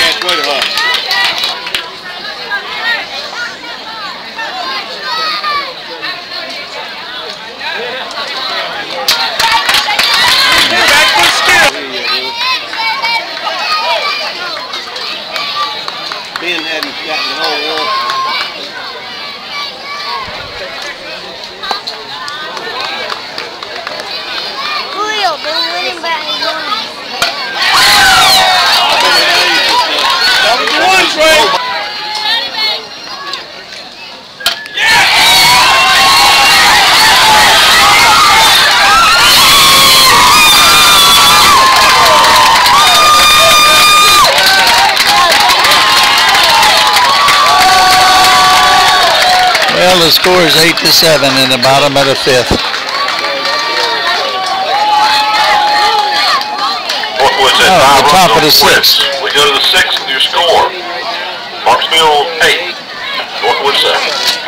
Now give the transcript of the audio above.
Chance, way to hush. To skill. Ben hadn't gotten the whole one. The score is eight to seven in the bottom of the fifth. What was it? Oh, the top of the sixth. We go to the sixth, your score. Marksville eight, Northwood seven.